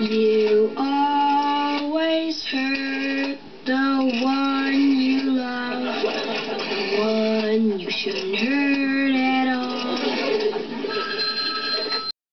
You always hurt the one you love, the one you shouldn't hurt.